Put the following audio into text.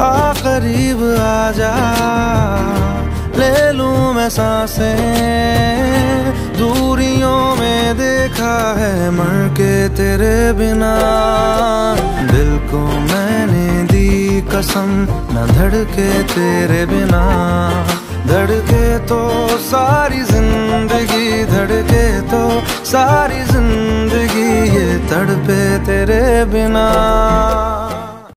आ करीब आ जा ले लूँ मैं साँसें। दूरियों में देखा है मर के तेरे बिना। दिल को मैंने दी कसम, न धड़के तेरे बिना। धड़के तो सारी ज़िंदगी, धड़के तो सारी ज़िंदगी, ये तड़पे तेरे बिना।